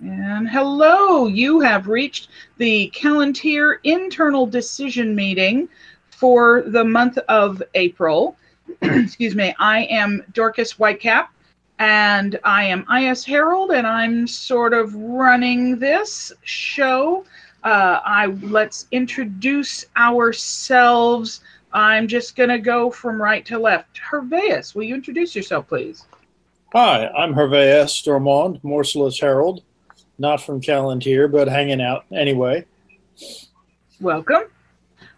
And hello, you have reached the Calontir internal decision meeting for the month of April. Excuse me, I am Dorcas Whitecap and I am IS Herald and I'm sort of running this show. Uh, I let's introduce ourselves. I'm just going to go from right to left. Herveus, will you introduce yourself, please? Hi, I'm Herveus d'Ormonde, Morsulus Herald. Not from Calontir, but hanging out anyway. Welcome.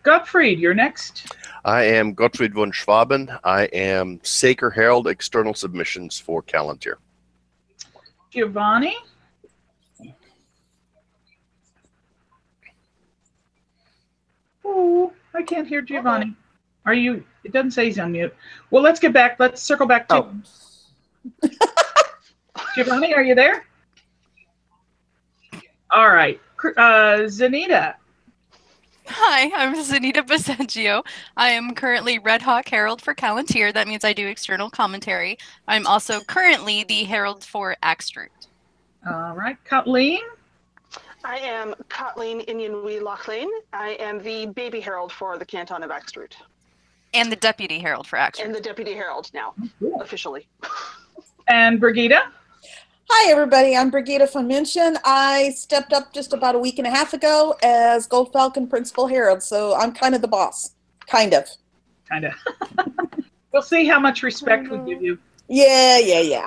Gottfried, you're next. I am Gottfried von Schwaben. I am Saker Herald External Submissions for Calontir. Giovanni. Oh, I can't hear Giovanni. Are you? It doesn't say he's on mute. Well, let's get back. Let's circle back to Oh. Giovanni. Are you there? All right. Uh, Zanita. Hi, I'm Zanita Baseggio. I am currently Red Hawk Herald for Calontir. That means I do external commentary. I'm also currently the Herald for Axtrude. All right. Kathleen. I am Kathleen Inyanwi Loughlin. I am the baby herald for the Canton of Axtrude And the Deputy Herald for Axtrude. and the deputy herald now, Cool. officially. And Brigida. Hi, everybody. I'm Brigida von München. I stepped up just about a week and a half ago as Gold Falcon Principal Herald, so I'm kind of the boss. Kind of. Kind of. we'll see how much respect we give you. Yeah, yeah, yeah.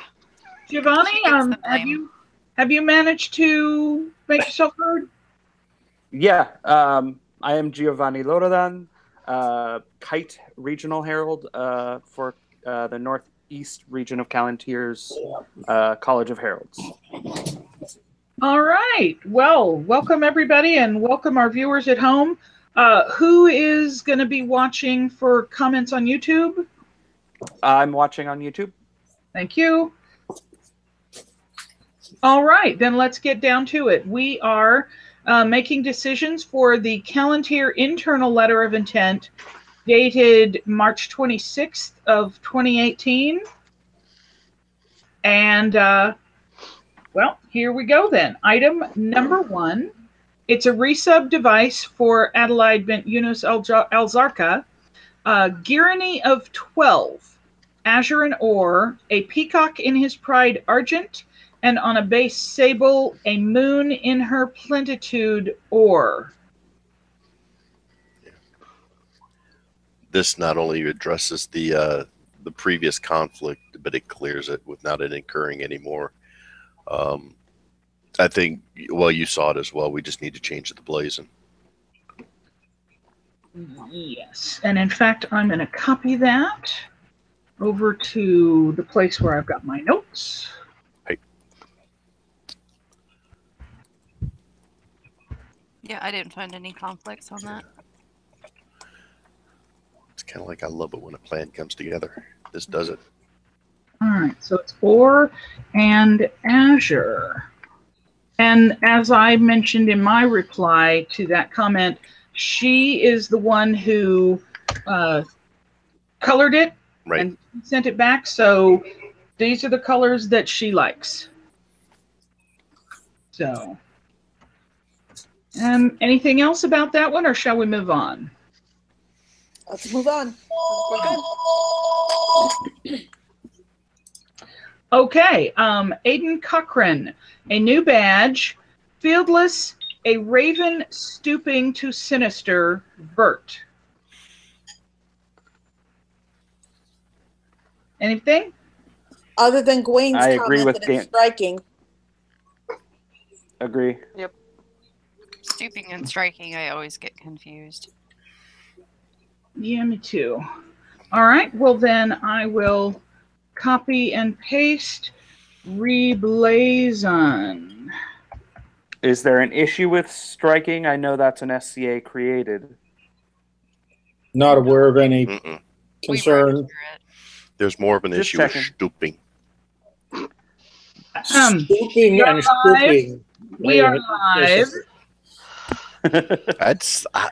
Giovanni, um, have you have you managed to make yourself heard? Yeah, um, I am Giovanni Loredan, uh, Kite Regional Herald uh, for uh, the Northeast region of Calontir's uh, College of Heralds. All right. Well, welcome everybody, and welcome our viewers at home. Uh, who is going to be watching for comments on YouTube? I'm watching on YouTube. Thank you. All right, then let's get down to it. We are uh, making decisions for the Calontir internal letter of intent dated March 26th of 2018. And uh, well, here we go then. Item number one. It's a resub device for Adelaide Bint Yunus Alzarka. Uh, Gyronny of 12 azure and Or, a peacock in his pride argent, and on a base sable, a moon in her plentitude Or. This not only addresses the uh, the previous conflict, but it clears it without it incurring anymore. Um, I think, well, you saw it as well. We just need to change the blazon. Yes. And in fact, I'm going to copy that over to the place where I've got my notes. Yeah, I didn't find any conflicts on that. Kind of like I love it when a plan comes together. This does it. All right, so it's Or and Azure. And as I mentioned in my reply to that comment, she is the one who uh, colored it Right. and sent it back. So these are the colors that she likes. So, um, anything else about that one, or shall we move on? Let's move on. We're good. Okay, um, Aiden Cochran, a new badge, fieldless, a raven stooping to sinister, Vert. Anything? Other than Gwen's I agree comment with that it's Dan- striking. Agree. Yep. Stooping and striking, I always get confused. Yeah, me too. All right, well then I will copy and paste reblazon. Is there an issue with striking? I know that's an SCA created. Not aware of any Mm-mm. Concern. There's more of an Just issue checking. with stooping. Um, Stooping and live. stooping. we Wait a are minute. live. That's I,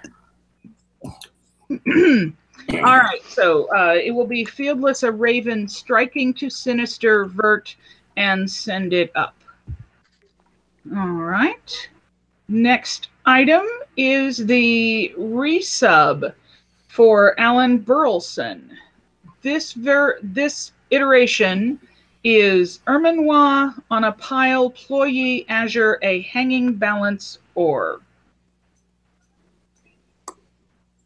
All right, so uh, it will be fieldless a raven striking to sinister vert and send it up. All right. Next item is the resub for Alan Burleson. This ver- this iteration is Erminois on a pile, ployee azure, a hanging balance Or.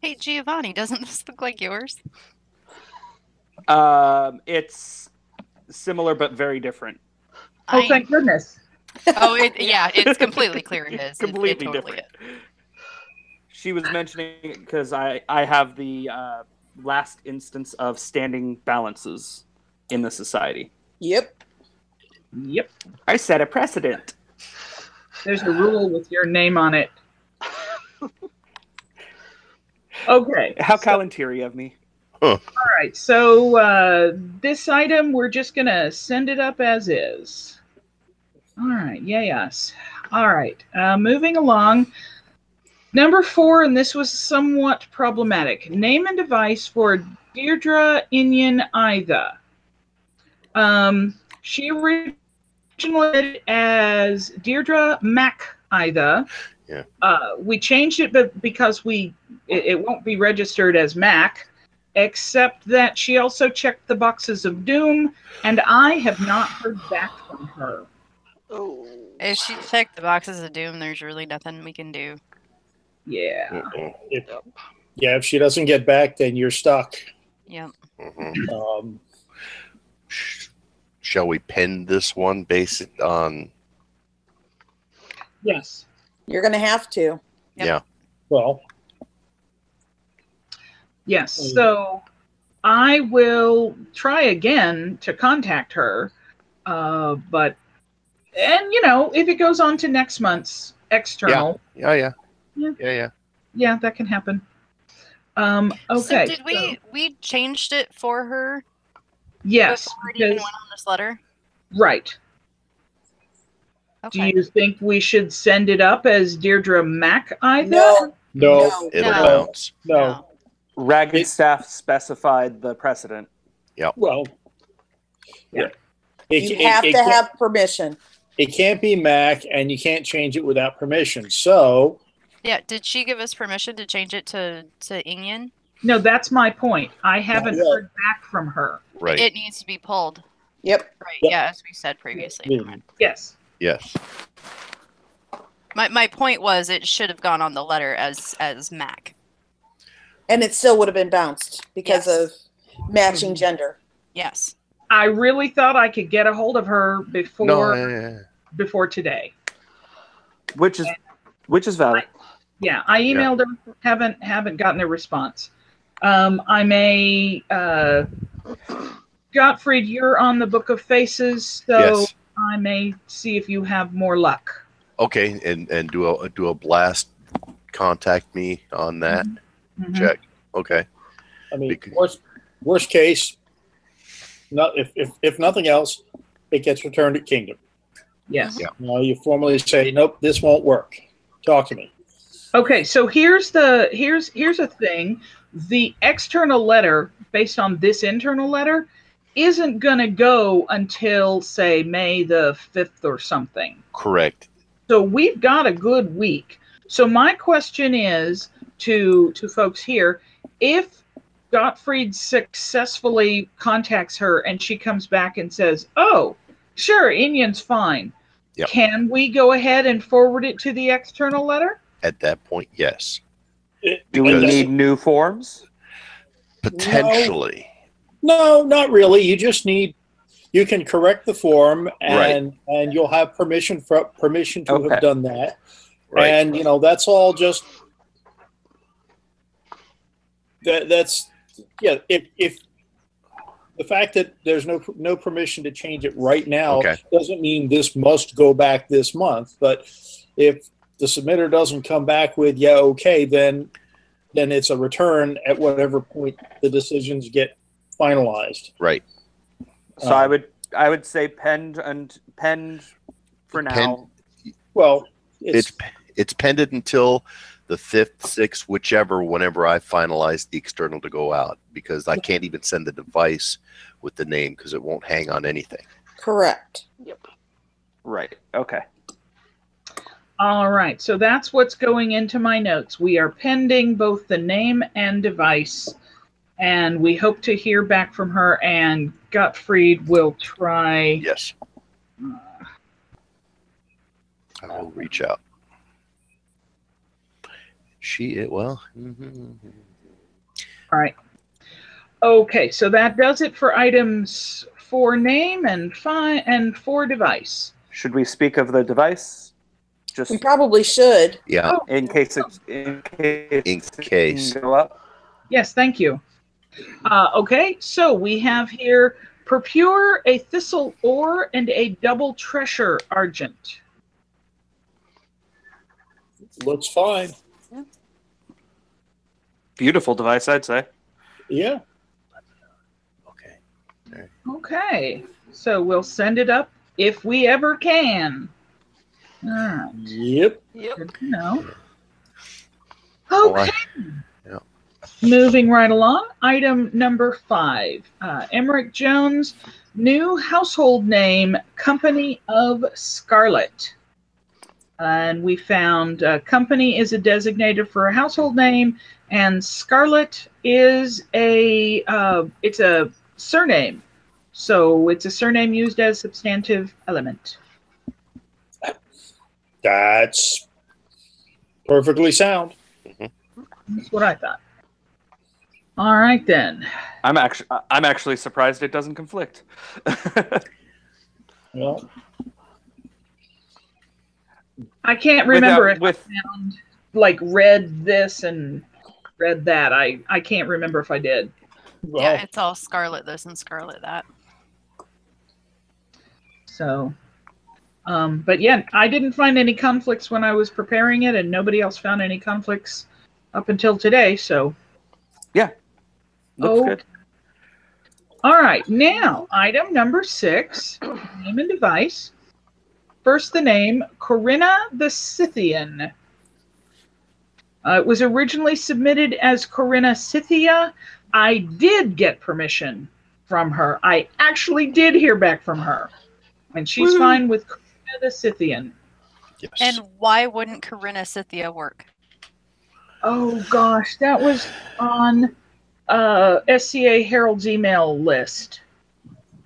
Hey Giovanni, doesn't this look like yours? Um, it's similar but very different. Oh, I- thank goodness. oh, it, yeah, it's completely clear it is. It- it Completely totally different. She was mentioning because I I have the uh, last instance of standing balances in the society. Yep. Yep. I set a precedent. There's a rule with your name on it. Okay. How so- Calontiri of me. All right. So uh, this item, we're just gonna send it up as is. All right. Yeah. Yes. All right. Uh, moving along. Number four, and this was somewhat problematic. Name and device for Deirdre Inyan Ida. Um, she originally as Deirdre Mac Ida. Yeah. Uh, we changed it, but because we it, it won't be registered as Mac except that she also checked the boxes of doom and i have not heard back from her Oh. If she checked the boxes of doom, there's really nothing we can do. yeah Mm-mm. If, yeah, if she doesn't get back, then you're stuck. Yep. Mhm. Um, Shall we pin this one based on? yes You're going to have to. Yep. Yeah. well, yes Mm. so i will try again to contact her uh, but and you know if it goes on to next month's external Yeah. Yeah. Yeah. Yeah. Yeah. yeah, that can happen um okay So did we we changed it for her yes before it even because- went on this letter? right Okay. do you think we should send it up as deirdre mac either No. no, It'll No. bounce. no. Ragged It- staff specified the precedent. Yeah. Well, Yeah. It, You it- have it to can't- have permission. It can't be Mac, and you can't change it without permission. So, Yeah. Did she give us permission to change it to to Ingyan? No, that's my point. I haven't Yeah. heard back from her. Right. It needs to be pulled. Yep. Right. Yep. Yeah, as we said previously. Yeah. Yes. Yes. My my point was it should have gone on the letter as as Mac. And it still would have been bounced because Yes. of matching gender. Yes. I really thought I could get a hold of her before No. yeah, yeah, yeah. before today. Which is which is valid. Yeah, I emailed her, haven't haven't gotten a response. Um, I may uh, Gottfried, you're on the Book of Faces, so Yes. I may see if you have more luck. Okay. And and do a do a blast. Contact me on that. Mhm. Check. Okay. I mean, Bec- worst worst case, not if, if if nothing else, it gets returned to Kingdom. Yes. Yeah. You know, you formally say, nope, this won't work. Talk to me. Okay, so here's the here's here's a thing. The external letter based on this internal letter isn't going to go until say May the 5th or something. Correct. So we've got a good week. So my question is to to folks here, if Gottfried successfully contacts her and she comes back and says, "Oh, sure, Inyan's fine." Yep. Can we go ahead and forward it to the external letter? At that point, yes. Do we need new forms? Potentially. No, not really. You just need you can correct the form and and you'll have permission for permission to Okay. have done that. Right. And you know, that's all just that that's yeah, if if the fact that there's no no permission to change it right now Okay. doesn't mean this must go back this month, but if the submitter doesn't come back with yeah, okay, then then it's a return at whatever point the decisions get finalized. right. So I would I would say penned and penned for now. Penned. Well, It's it's, it's pended until the fifth, sixth, whichever, whenever I finalize the external to go out, because I can't even send the device with the name because it won't hang on anything. Correct. Yep. Right. Okay. All right, so that's what's going into my notes. We are pending both the name and device, and we hope to hear back from her. And Gottfried will try. Yes, I will reach out. She it well. mhm. All right. Okay, so that does it for items for name and fine and for device. Should we speak of the device? Just We probably should. Yeah, Oh, in case it's in case in case. go up. Yes, thank you. Uh, okay, so we have here Purpure a thistle Or and a double tressure argent. Looks fine. Beautiful device, I'd say. Yeah. Okay. Okay, so we'll send it up if we ever can. All right, Yep. Yep. good to know. Well, Okay. I- Moving right along, item number five. Uh, Emmerich Jones, new household name, Company of Scarlet. And we found uh, company is a designated for a household name, and Scarlet is a uh, it's a surname, so it's a surname used as substantive element. That's perfectly sound. That's what I thought. All right then. I'm actually I'm actually surprised it doesn't conflict. Well, I can't remember Without- if with found like read this and read that. I I can't remember if I did. well Yeah, it's all Scarlet this and Scarlet that. So, um, but yeah, I didn't find any conflicts when I was preparing it, and nobody else found any conflicts up until today. So, looks Oh. good. all right, now item number six: name and device. First, the name Corinna the Scythian. Uh, it was originally submitted as Corinna Scythia. I did get permission from her. I actually did hear back from her, and she's Woo. fine with Corinna the Scythian. Yes. And why wouldn't Corinna Scythia work? Oh gosh, that was on uh, SCA Herald's email list.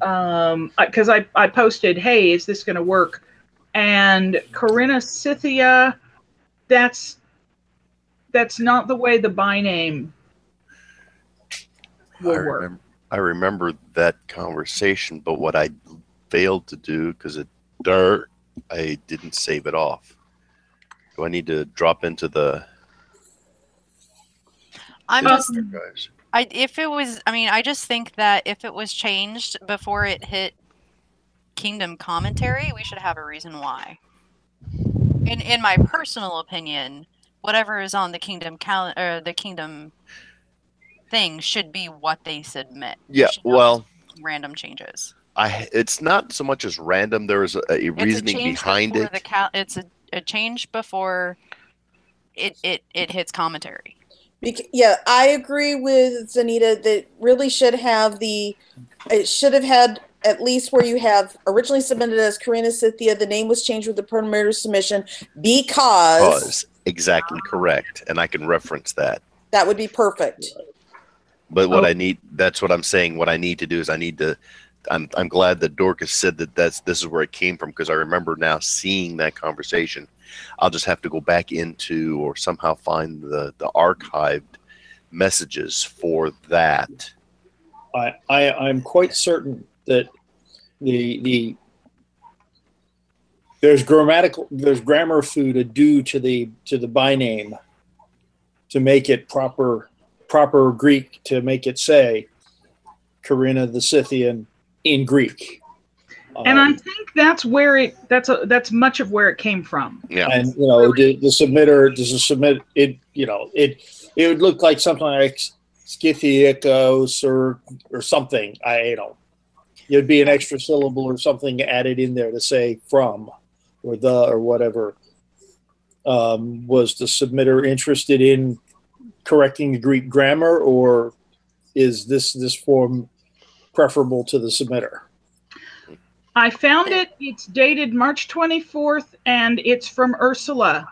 Um, because I, I posted, "Hey, is this going to work?" And Corinna Scythia, that's that's not the way the by name I work. remember, I remember that conversation, but what I failed to do because it dirt, I didn't save it off. Do I need to drop into the I'm Um, just guys? I if it was I mean, I just think that if it was changed before it hit Kingdom commentary, we should have a reason why. In in my personal opinion, whatever is on the Kingdom cal or the Kingdom thing should be what they submit. Yeah, well, random changes. I it's not so much as random. There is a, a It's a reasoning behind it. Cal- it's a, a change before it, it it hits commentary. Bec- yeah, I agree with Zanita that really should have the, it should have had at least where you have originally submitted as Corinna Scythia, the name was changed with the permitter submission because Was exactly correct, and I can reference that. that would be perfect. But what Oh. I need, that's what I'm saying. What I need to do is I need to. I'm I'm glad that Dorcas said that that's this is where it came from because I remember now seeing that conversation. I'll just have to go back into or somehow find the the archived messages for that. I, I I'm quite certain that the the there's grammatical there's grammar food ado to the to the by name to make it proper proper Greek to make it say Corinna the Scythian in Greek. And I Um, think that's where it that's a that's much of where it came from. Yeah, and you know the, the submitter does the submit it you know it it would look like something like Scythiacos or or something I you know. It'd be an extra syllable or something added in there to say from or the or whatever um, was the submitter interested in correcting the Greek grammar or is this this form preferable to the submitter I found it. It's dated March 24th and it's from Ursula.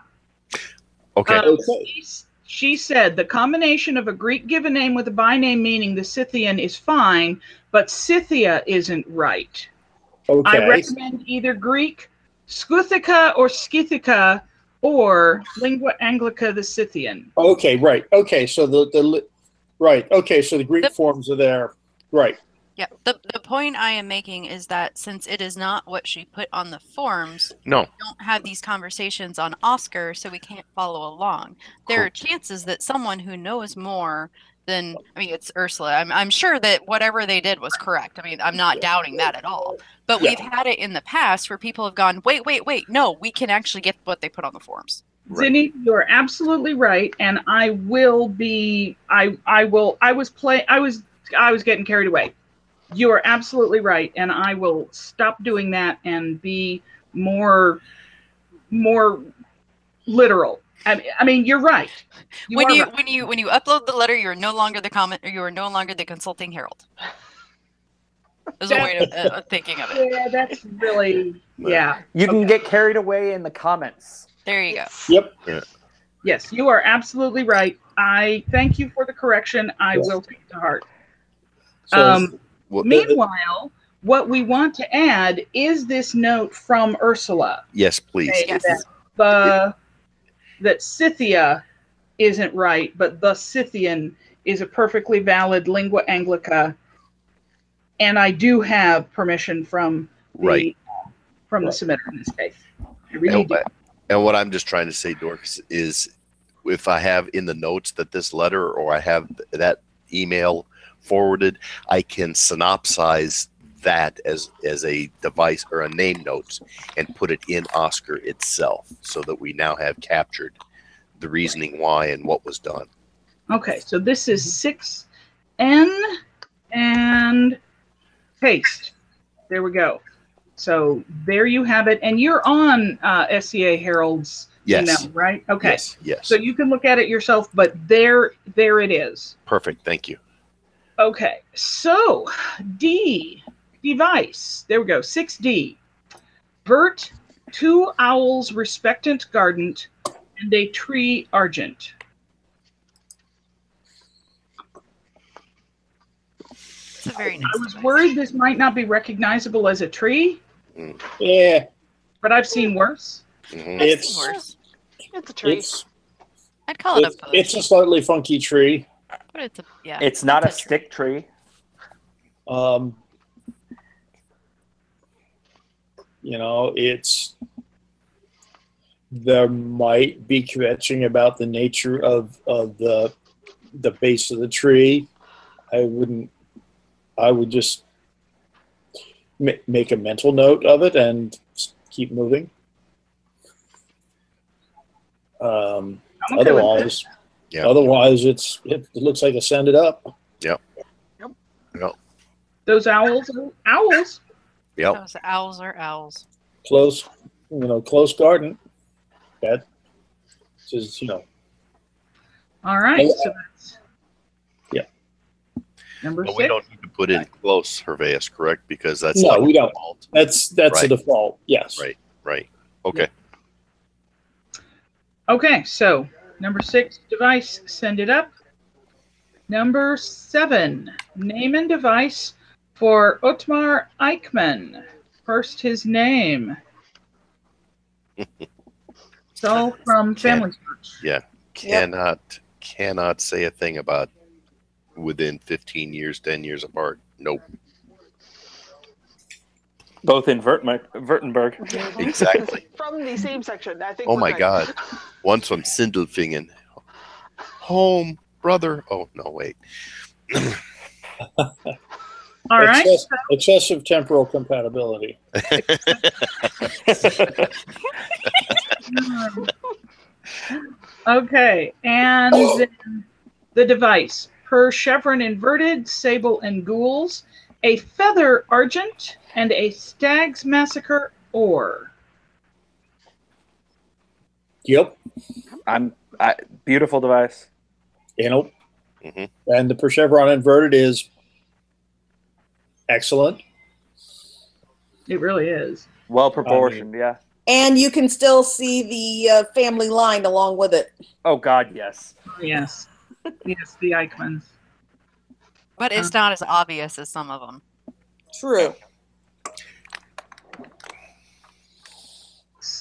Okay. Uh, Okay. she, she said the combination of a Greek given name with a by name meaning the Scythian is fine, but Scythia isn't right. Okay. I recommend either Greek Skuthica or Scythica or Lingua Anglica the Scythian. Okay. Right. Okay. So the the right. Okay. So the Greek The- forms are there. Right. Yeah. The the point I am making is that since it is not what she put on the forms, No. we don't have these conversations on Oscar, so we can't follow along. There are chances that someone who knows more than I mean, it's Ursula. I'm I'm sure that whatever they did was correct. I mean, I'm not doubting that at all. But Yeah. we've had it in the past where people have gone, wait, wait, wait, no, we can actually get what they put on the forms. Right. Zinni, you're absolutely right, and I will be. I I will. I was play. I was. I was getting carried away. You are absolutely right, and I will stop doing that and be more, more literal. I, mean- I mean, you're right. You when you right. when you when you upload the letter, you are no longer the comment, or you are no longer the consulting herald. Is a way of uh, thinking of it. Yeah, that's really. Yeah. You can Okay. get carried away in the comments. There you go. Yep. Yes, you are absolutely right. I thank you for the correction. I Yes. will take it to heart. So Um, Well, Meanwhile, what we want to add is this note from Ursula yes, please. saying Yes. that the that Scythia isn't right, but the Scythian is a perfectly valid lingua anglica, and I do have permission from the Right. from the submitter in this case. I really And, and what I'm just trying to say, Dorcas, is if I have in the notes that this letter or I have that email forwarded, I can synopsize that as as a device or a name notes and put it in Oscar itself, so that we now have captured the reasoning why and what was done. Okay, so this is six N and paste. There we go. So there you have it, and you're on uh, SCA Herald's Yes. email, right? Okay, Yes. Yes. so you can look at it yourself, but there, there it is. Perfect. Thank you. Okay, so D device. There we go. Six D. Vert, two owls respectant guardant and a tree argent. It's a very nice. I was device. worried this might not be recognizable as a tree, yeah, but I've seen worse. I've it's seen worse. It's a tree. it's I'd call it it's, a bush, it's a slightly funky tree. But it's a yeah. It's not a a stick tree. Um, you know, it's there might be kvetching about the nature of of the the base of the tree. I wouldn't. I would just ma- make a mental note of it and keep moving. Um, I'm okay otherwise, Yeah. otherwise, it's it, it looks like a send it up. Yep. Yep. Yep. Those owls, are owls. Yep. Those owls are owls. close, you know, close guardant. That is, just, you know, All right, Oh, so that's Yeah. Number But we don't need to put in close Herveus, correct? Because that's No, like we don't. default. that's that's Right. a default. Yes. Right. Right. Okay. Okay, so number six, device, send it up. Number seven, name and device for Otmar Eichmann. First, his name. It's all from Family Search. Yeah, Cannot cannot say a thing about within 15 years, 10 years apart. Nope. Both in Vertmer- Württemberg. Exactly. From the same section. I think. Oh my good. God. One's from Sindelfingen. Home, brother. Oh no, wait. All right. Excess- excessive temporal compatibility. Okay, and then the device per chevron inverted, sable and gules, a feather argent, and a stag's massacre or. Yep. I'm I, beautiful device. You know, Mhm. and the Perchevron inverted is excellent. It really is. Well proportioned, yeah. And you can still see the uh, family line along with it. Oh God, yes. Yes. yes, the Eichmanns. But it's not as obvious as some of them. True.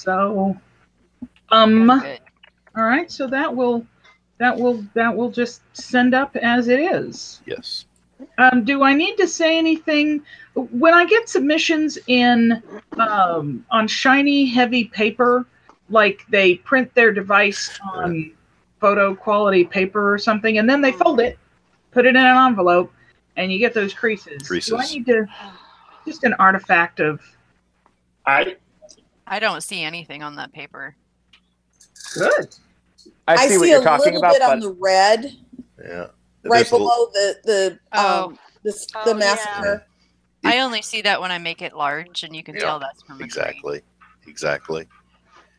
So, um, all right. So that will, that will, that will just send up as it is. Yes. Um, do I need to say anything when I get submissions in um, on shiny, heavy paper, like they print their device on photo quality paper or something, and then they fold it, put it in an envelope, and you get those creases. Do I need to just an artifact of I I don't see anything on that paper. good? I see, what a you're talking little about, bit but on the red, Yeah. right There's a- below the the Oh. um the, s- Oh, the yeah. massacre. I only see that when I make it large, and you can Yeah, tell that's from a tree. Exactly. Exactly.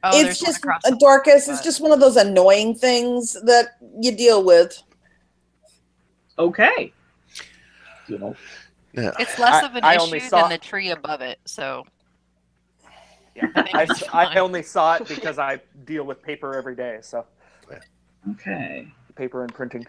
Oh, it's there's one just across the Dorcas. It's but- just one of those annoying things that you deal with. Okay. you know Yeah. It's less I- of an I only issue saw- than the tree above it. So yeah. I I, it's I fine. only saw it because I deal with paper every day, so Okay. paper and printing.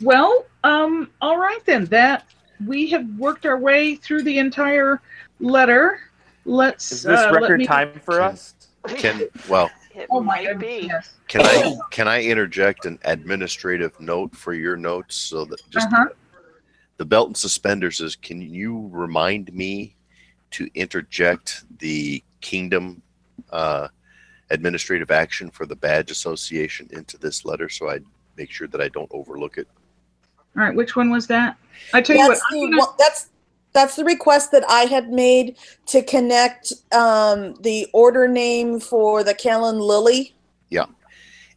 Well, um, all right then. That we have worked our way through the entire letter. Let's. Is this uh, record me- time for us? Can well, It Oh might goodness, be. yes. can I can I interject an administrative note for your notes so that just Uh-huh. the belt and suspenders is can you remind me to interject the kingdom uh, administrative action for the badge association into this letter so I make sure that I don't overlook it. All right. Which one was that? I tell you what. That's the, gonna- one- that's that's the request that I had made to connect um, the order name for the Calon Lily Yeah,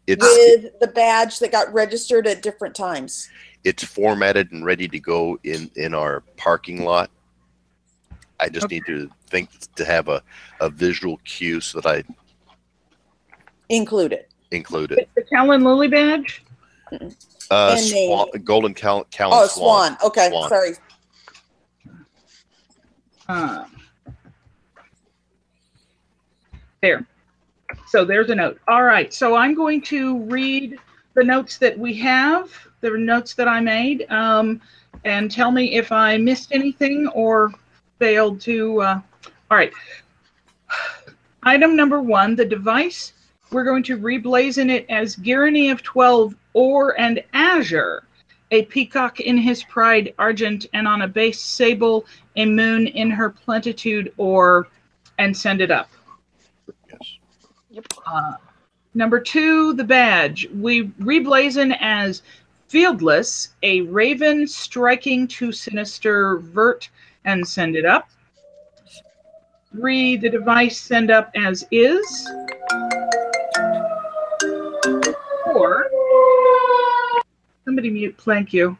It's with the badge that got registered at different times. it's formatted and ready to go in in our parking lot. I just need to think to have a, a visual cue so that I include it. include it. It's the Calon Lily badge. Uh, And name. swan, golden cal, Calon Oh, Swan. Okay, Swan. sorry. Uh, there. So there's a note. All right. So I'm going to read the notes that we have, the notes that I made, um, and tell me if I missed anything or failed to. Uh, all right. Item number one the device. We're going to reblazon it as Gyronny of 12 or and Azure. A peacock in his pride, argent, and on a base sable, a moon in her plenitude or and send it up. Yes. Yep. Uh, number two, the badge. We reblazon as fieldless, a raven striking to sinister vert and send it up. Three, the device send up as is. Four, somebody mute thank you.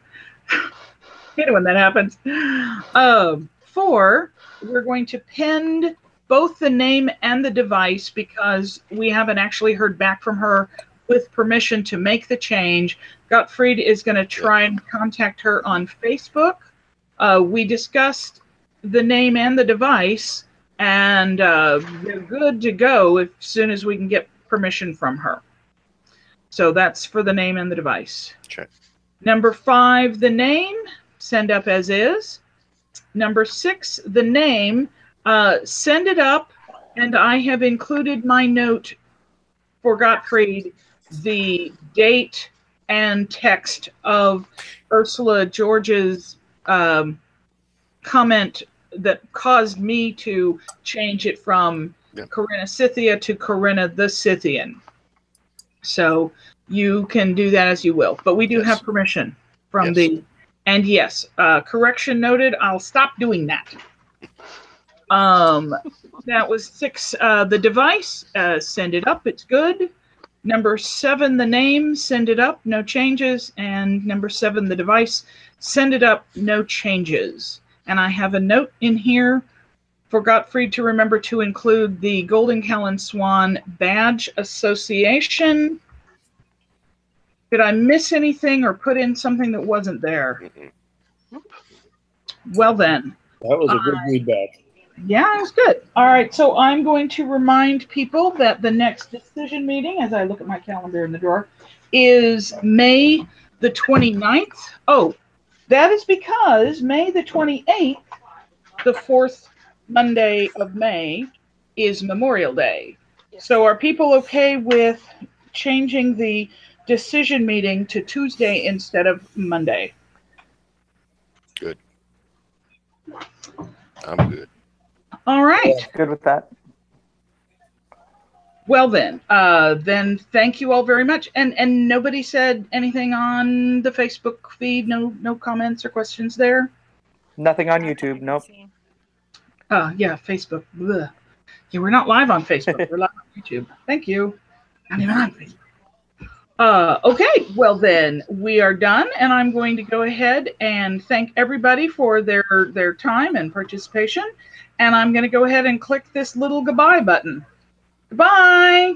hate it when that happens. Um, four, we're going to pend both the name and the device because we haven't actually heard back from her with permission to make the change. Gottfried is going to try and contact her on Facebook. Uh, we discussed the name and the device, and uh, we're good to go as soon as we can get permission from her. So that's for the name and the device. Okay. Number five, the name, send up as is. Number six, the name, uh, send it up, and I have included my note for Gottfried, the date and text of Ursula George's um, comment that caused me to change it from Yeah. Corinna Scythia to Corinna the Scythian. So you can do that as you will, but we do Yes. have permission from Yes. the. And yes, uh, correction noted. I'll stop doing that. Um, that was six. Uh, the device, uh, send it up. It's good. Number seven, the name, send it up. No changes. And number seven, the device, send it up. No changes. And I have a note in here for Gottfried to remember to include the Golden Calon Swan Badge Association. Did I miss anything or put in something that wasn't there? Well then, that was a good I- feedback. Yeah, it was good. All right, so I'm going to remind people that the next decision meeting, as I look at my calendar in the drawer, is May the 29th. Oh, that is because May the 28th, the fourth Monday of May, is Memorial Day. So are people okay with changing the decision meeting to Tuesday instead of Monday? Good. I'm good. All right. Good with that. Well then, uh, then thank you all very much. And and nobody said anything on the Facebook feed. No no comments or questions there. Nothing on YouTube. Nope. Uh, yeah, Facebook. Yeah, we're not live on Facebook. we're live on YouTube. Thank you. Not even on Facebook. Uh, okay, well then we are done, and I'm going to go ahead and thank everybody for their their time and participation and I'm going to go ahead and click this little goodbye button. Goodbye.